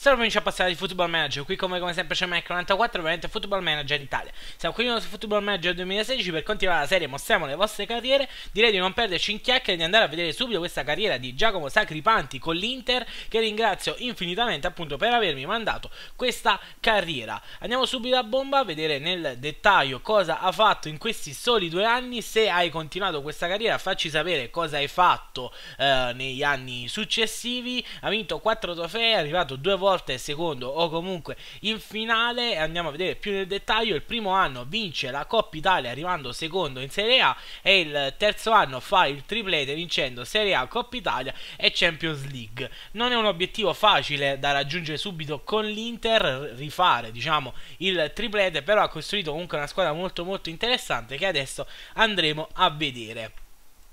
Salve amici appassionati di Football Manager, qui come, come sempre c'è Mac94, ovviamente Football Manager Italia. Siamo qui su Football Manager 2016 per continuare la serie Mostriamo le vostre carriere. Direi di non perderci in chiacchiere e di andare a vedere subito questa carriera di Giacomo Sacripanti con l'Inter, che ringrazio infinitamente appunto per avermi mandato questa carriera. Andiamo subito a bomba a vedere nel dettaglio cosa ha fatto in questi soli due anni. Se hai continuato questa carriera facci sapere cosa hai fatto eh, negli anni successivi. Ha vinto 4 trofei, è arrivato due volte volte secondo o comunque in finale. Andiamo a vedere più nel dettaglio. Il primo anno vince la Coppa Italia arrivando secondo in Serie A e il terzo anno fa il triplete vincendo Serie A, Coppa Italia e Champions League. Non è un obiettivo facile da raggiungere subito con l'Inter, rifare diciamo il triplete, però ha costruito comunque una squadra molto molto interessante che adesso andremo a vedere.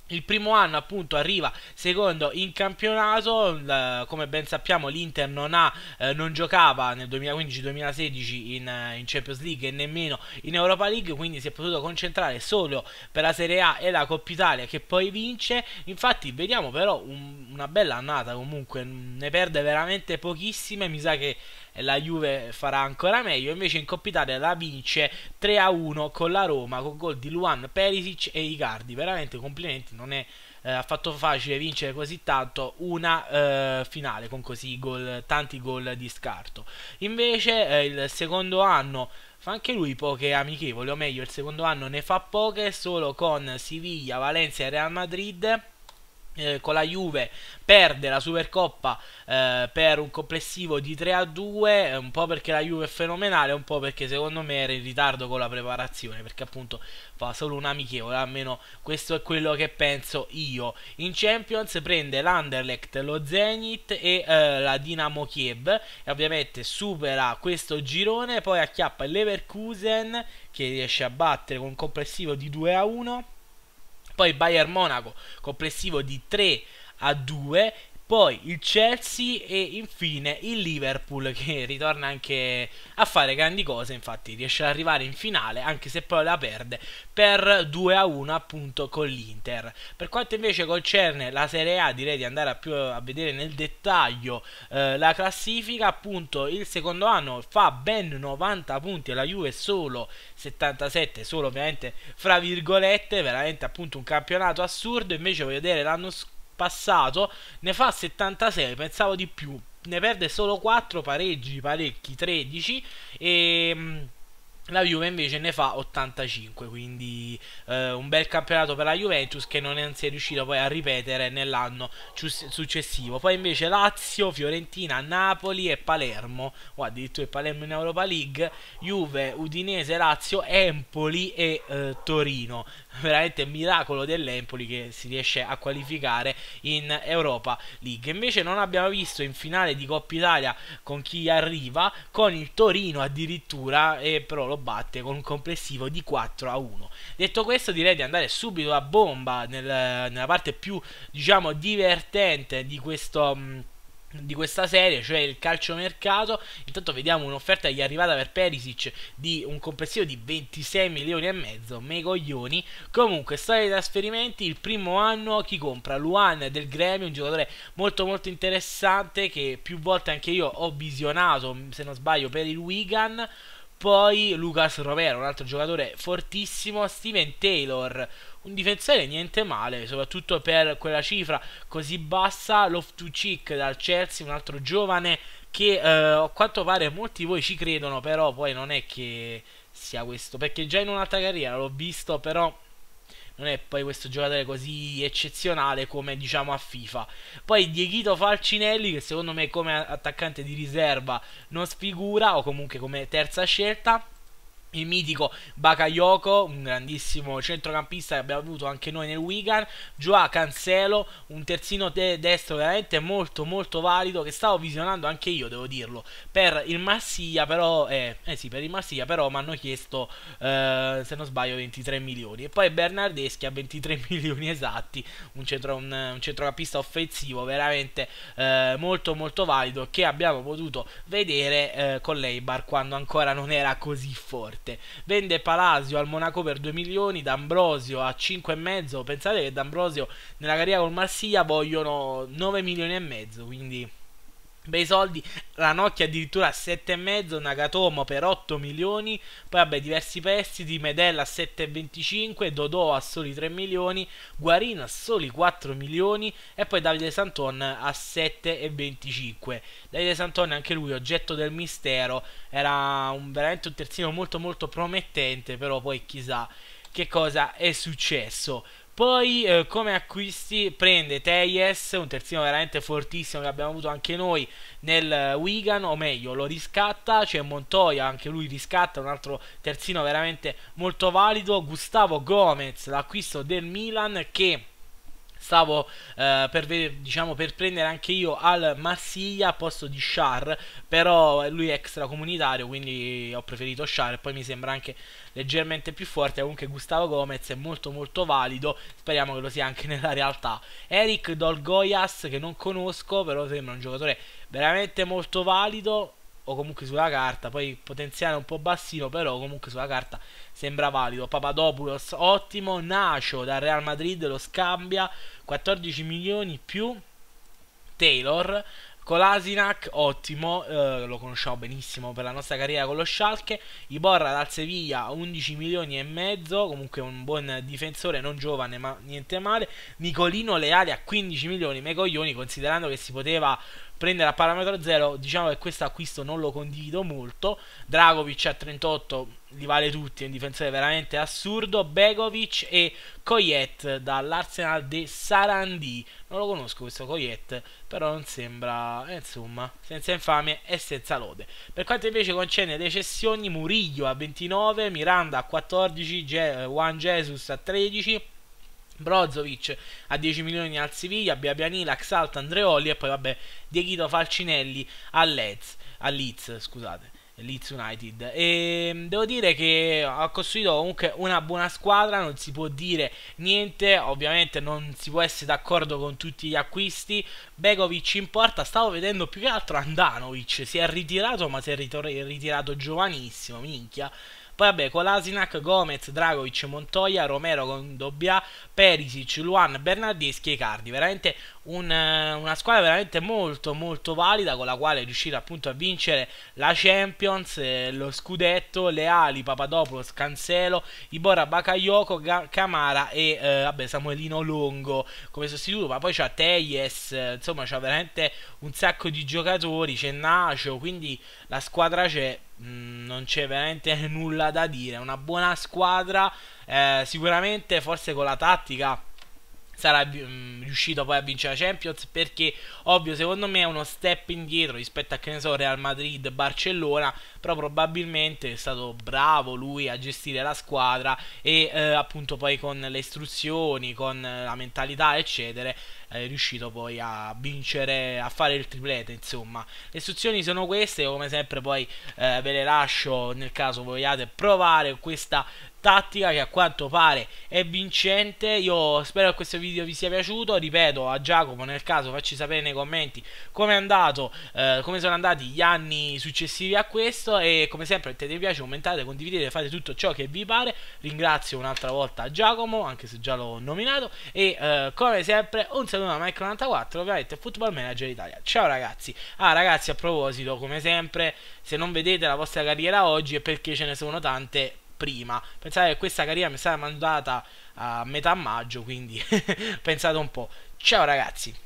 Il primo anno appunto arriva secondo in campionato, come ben sappiamo l'Inter non, ha, eh, non giocava nel 2015-2016 in, eh, in, Champions League e nemmeno in Europa League, quindi si è potuto concentrare solo per la Serie A e la Coppa Italia che poi vince. Infatti vediamo però un, una bella annata comunque, ne perde veramente pochissime, mi sa che la Juve farà ancora meglio. Invece in Coppa Italia la vince 3-1 con la Roma, con gol di Luan Perisic e Icardi. Veramente complimenti, non è eh, affatto facile vincere così tanto una eh, finale con così gol, tanti gol di scarto. Invece eh, il secondo anno fa anche lui poche amichevoli, o meglio il secondo anno ne fa poche, solo con Siviglia, Valencia e Real Madrid eh, con la Juve perde la Supercoppa eh, per un complessivo di 3 a 2 eh, un po' perché la Juve è fenomenale un po' perché secondo me era in ritardo con la preparazione perché appunto fa solo un amichevole almeno questo è quello che penso io. In Champions prende l'Anderlecht lo Zenit e eh, la Dinamo Kiev e ovviamente supera questo girone poi acchiappa il Leverkusen che riesce a battere con un complessivo di 2 a 1 poi Bayern Monaco complessivo di 3 a 2 poi il Chelsea e infine il Liverpool che ritorna anche a fare grandi cose, infatti riesce ad arrivare in finale anche se poi la perde per 2 a 1 appunto con l'Inter. Per quanto invece concerne la Serie A direi di andare a, più, a vedere nel dettaglio eh, la classifica, appunto il secondo anno fa ben 90 punti e la Juve solo 77, solo ovviamente fra virgolette, veramente appunto un campionato assurdo, invece voglio vedere l'anno scorso passato ne fa 76, pensavo di più. Ne perde solo 4 pareggi, parecchi 13 e mm, la Juve invece ne fa 85, quindi eh, un bel campionato per la Juventus che non si è riuscito poi a ripetere nell'anno successivo. Poi invece Lazio, Fiorentina, Napoli e Palermo, o addirittura Palermo in Europa League, Juve, Udinese, Lazio, Empoli e eh, Torino veramente miracolo dell'Empoli che si riesce a qualificare in Europa League. Invece non abbiamo visto in finale di Coppa Italia con chi arriva, con il Torino addirittura, e però lo batte con un complessivo di 4 a 1. Detto questo direi di andare subito a bomba nel, nella parte più diciamo divertente di questo di questa serie, cioè il calciomercato. Intanto vediamo un'offerta che è arrivata per Perisic di un complessivo di 26 milioni e mezzo, mei coglioni. Comunque, storia di trasferimenti, il primo anno chi compra? Luan del Gremio, un giocatore molto molto interessante che più volte anche io ho visionato, se non sbaglio, per il Wigan. Poi Lucas Romero, un altro giocatore fortissimo, Steven Taylor, un difensore niente male, soprattutto per quella cifra così bassa. Loftus-Cheek dal Chelsea, un altro giovane che eh, a quanto pare molti di voi ci credono, però poi non è che sia questo, perché già in un'altra carriera l'ho visto, però non è poi questo giocatore così eccezionale come diciamo a FIFA. Poi Dieghito Falcinelli, che secondo me come attaccante di riserva non sfigura, o comunque come terza scelta il mitico Bakayoko, un grandissimo centrocampista che abbiamo avuto anche noi nel Wigan, Joa Cancelo, un terzino de destro veramente molto molto valido che stavo visionando anche io, devo dirlo, per il Marsiglia, però eh, eh sì, per il Marsiglia però mi hanno chiesto eh, se non sbaglio 23 milioni. E poi Bernardeschi a 23 milioni esatti, un, centro, un, un centrocampista offensivo veramente eh, molto molto valido che abbiamo potuto vedere eh, con l'Eibar quando ancora non era così forte forte. Vende Palasio al Monaco per 2 milioni, D'Ambrosio a 5,5. Pensate che D'Ambrosio nella carriera col Marsiglia vogliono 9 milioni e mezzo, quindi bei soldi, Nokia addirittura a 7,5, Nagatomo per 8 milioni, poi vabbè diversi prestiti, Medella a 7,25, Dodò a soli 3 milioni, Guarino a soli 4 milioni e poi Davide Santon a 7,25. Davide Santon anche lui oggetto del mistero, era un, veramente un terzino molto molto promettente, però poi chissà che cosa è successo. Poi eh, come acquisti prende Teyes, un terzino veramente fortissimo che abbiamo avuto anche noi nel Wigan, o meglio lo riscatta, c'è Montoya, anche lui riscatta, un altro terzino veramente molto valido, Gustavo Gomez, l'acquisto del Milan che stavo eh, per, diciamo, per, prendere anche io al Marsiglia a posto di Char però lui è extracomunitario quindi ho preferito Char e poi mi sembra anche leggermente più forte. Comunque Gustavo Gomez è molto molto valido speriamo che lo sia anche nella realtà. Eric Dolgoyas che non conosco però sembra un giocatore veramente molto valido o comunque sulla carta, poi potenziale un po' bassino, però comunque sulla carta sembra valido. Papadopoulos ottimo, Nacio dal Real Madrid lo scambia, 14 milioni più Taylor Kolasinac, ottimo, eh, lo conosciamo benissimo per la nostra carriera con lo Schalke. Iborra dal Sevilla, 11 milioni e mezzo, comunque un buon difensore, non giovane ma niente male. Nicolino Leali a 15 milioni, me coglioni, considerando che si poteva prendere a parametro zero, diciamo che questo acquisto non lo condivido molto. Dragovic a 38 li vale tutti, è un difensore veramente assurdo. Begovic e Coyet dall'Arsenal de Sarandi. Non lo conosco questo Coyet, però non sembra, eh, insomma, senza infamia e senza lode. Per quanto invece concerne le cessioni, Murillo a 29, Miranda a 14, Je Juan Jesus a 13. Brozovic a 10 milioni al Siviglia, Biabianila, Xalt, Andreoli e poi vabbè Dieghito Falcinelli al Leeds, al Leeds, scusate. Leeds United e ehm, devo dire che ha costruito comunque una buona squadra non si può dire niente ovviamente non si può essere d'accordo con tutti gli acquisti Begovic in porta stavo vedendo più che altro Andanovic si è ritirato ma si è ritirato giovanissimo minchia poi vabbè, Kolasinac, Gomez, Dragovic, Montoya, Romero con Dobbia, Perisic, Luan, Bernardeschi e Cardi. Veramente un, una squadra veramente molto molto valida con la quale è riuscita appunto a vincere la Champions, eh, lo scudetto, Leali, Papadopoulos, Cancelo, Ibora Bakayoko, Camara e eh, vabbè, Samuelino Longo come sostituto, ma poi c'ha Teyes, eh, insomma c'ha veramente un sacco di giocatori, c'è Nacio, quindi la squadra c'è Mm, non c'è veramente nulla da dire. Una buona squadra. Eh, sicuramente, forse con la tattica sarà mm, riuscito poi a vincere la Champions perché ovvio secondo me è uno step indietro rispetto a che ne so Real Madrid Barcellona però probabilmente è stato bravo lui a gestire la squadra e eh, appunto poi con le istruzioni con la mentalità eccetera è riuscito poi a vincere, a fare il triplete, insomma. Le istruzioni sono queste, come sempre poi eh, ve le lascio nel caso vogliate provare questa tattica che a quanto pare è vincente. Io spero che questo video vi sia piaciuto. Ripeto a Giacomo, nel caso facci sapere nei commenti come è andato, eh, come sono andati gli anni successivi a questo. E come sempre mettete mi piace, commentate, condividete, fate tutto ciò che vi pare. Ringrazio un'altra volta Giacomo, anche se già l'ho nominato. E eh, come sempre un saluto da Mike94, ovviamente Football Manager Italia. Ciao ragazzi. Ah ragazzi, a proposito, come sempre, se non vedete la vostra carriera oggi è perché ce ne sono tante prima. Pensate che questa carriera mi stata mandata a metà maggio, quindi pensate un po'. Ciao ragazzi.